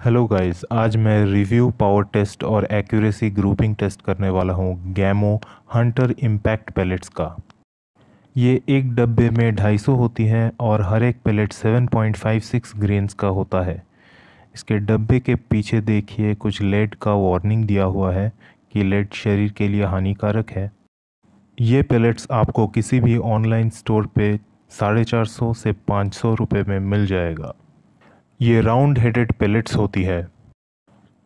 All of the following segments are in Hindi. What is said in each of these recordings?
हेलो गाइस आज मैं रिव्यू पावर टेस्ट और एक्यूरेसी ग्रुपिंग टेस्ट करने वाला हूँ गैमो हंटर इम्पैक्ट पैलेट्स का। ये एक डब्बे में 250 होती हैं और हर एक पैलेट 7.56 ग्रेन्स का होता है। इसके डब्बे के पीछे देखिए, कुछ लेड का वार्निंग दिया हुआ है कि लेड शरीर के लिए हानिकारक है। ये पैलेट्स आपको किसी भी ऑनलाइन स्टोर पे साढ़े चार सौ से पाँच सौ रुपये में मिल जाएगा। ये राउंड हेडेड पेलेट्स होती है।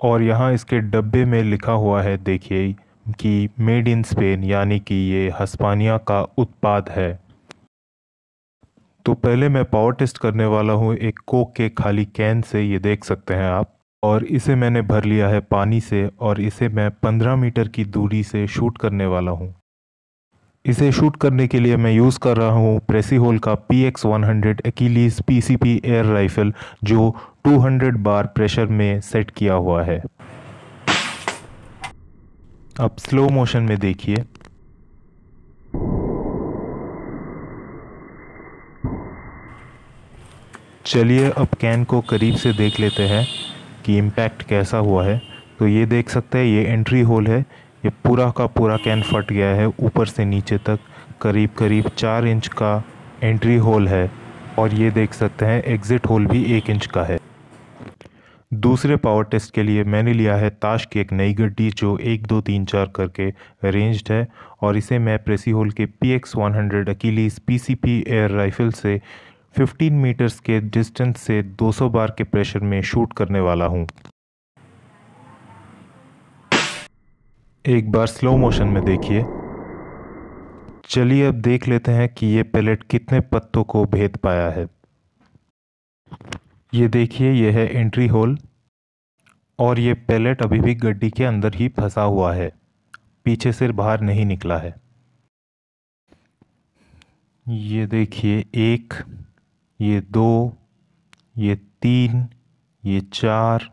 और यहाँ इसके डब्बे में लिखा हुआ है, देखिए, कि मेड इन स्पेन यानी कि ये हस्पानिया का उत्पाद है। तो पहले मैं पावर टेस्ट करने वाला हूँ, एक कोक के खाली कैन से, ये देख सकते हैं आप। और इसे मैंने भर लिया है पानी से, और इसे मैं 15 मीटर की दूरी से शूट करने वाला हूँ। इसे शूट करने के लिए मैं यूज़ कर रहा हूँ प्रेसी होल का P X one hundred Achilles P C P air rifle जो 200 बार प्रेशर में सेट किया हुआ है। अब स्लो मोशन में देखिए। चलिए अब कैन को करीब से देख लेते हैं कि इम्पैक्ट कैसा हुआ है। तो ये देख सकते हैं, ये एंट्री होल है ये पूरा का पूरा कैन फट गया है, ऊपर से नीचे तक। करीब करीब चार इंच का एंट्री होल है और ये देख सकते हैं, एग्ज़िट होल भी एक इंच का है। दूसरे पावर टेस्ट के लिए मैंने लिया है ताश की एक नई गड्डी जो एक, दो, तीन, चार करके अरेंज्ड है और इसे मैं प्रेसी होल के P X one hundred Achilles P C P air rifle से 15 मीटर्स के डिस्टेंस से 200 बार के प्रेशर में शूट करने वाला हूँ। एक बार स्लो मोशन में देखिए। चलिए अब देख लेते हैं कि ये पैलेट कितने पत्तों को भेद पाया है। ये देखिए यह है एंट्री होल और ये पैलेट अभी भी गड्डी के अंदर ही फंसा हुआ है। पीछे से बाहर नहीं निकला है। ये देखिए, एक, ये दो, ये तीन, ये चार,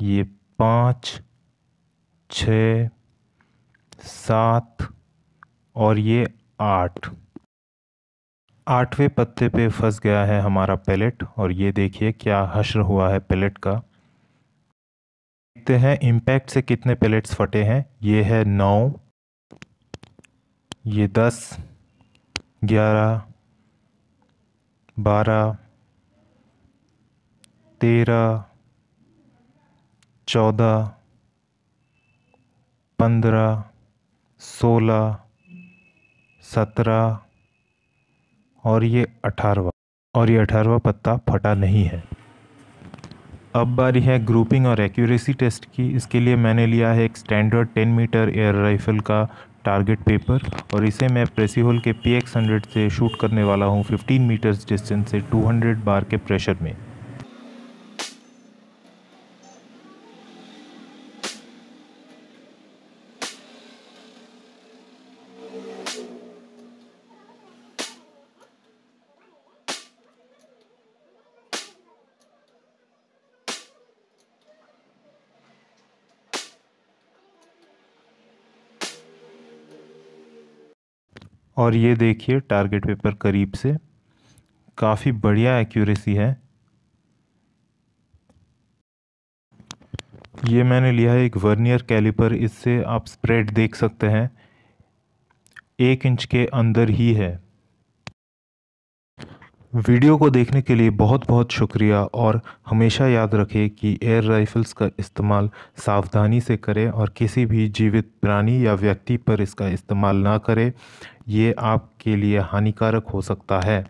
ये पाँच, छ सात और ये आठ। आठवें पत्ते पे फंस गया है हमारा पैलेट और ये देखिए क्या हश्र हुआ है पैलेट का। देखते हैं इम्पैक्ट से कितने पैलेट्स फटे हैं। ये है नौ, ये दस, ग्यारह, बारह, तेरह, चौदह, पंद्रह सोलह, सत्रह और ये अठारहवा और ये अठारहवा पत्ता फटा नहीं है। अब बारी है ग्रुपिंग और एक्यूरेसी टेस्ट की। इसके लिए मैंने लिया है एक स्टैंडर्ड 10 मीटर एयर राइफल का टारगेट पेपर और इसे मैं प्रेसी होल के पी एक्स हंड्रेड से शूट करने वाला हूँ। 15 मीटर्स डिस्टेंस से 200 बार के प्रेशर में। और ये देखिए टारगेट पेपर करीब से काफ़ी बढ़िया एक्यूरेसी है। ये मैंने लिया है एक वर्नियर कैलिपर इससे आप स्प्रेड देख सकते हैं। एक इंच के अंदर ही है। वीडियो को देखने के लिए बहुत बहुत शुक्रिया और हमेशा याद रखें कि एयर राइफ़ल्स का इस्तेमाल सावधानी से करें और किसी भी जीवित प्राणी या व्यक्ति पर इसका इस्तेमाल ना करें। ये आपके लिए हानिकारक हो सकता है।